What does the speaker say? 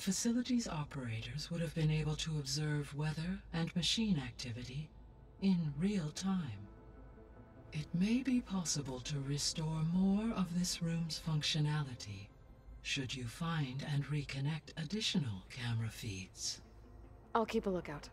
the facility's operators would have been able to observe weather and machine activity in real time. It may be possible to restore more of this room's functionality should you find and reconnect additional camera feeds. I'll keep a lookout.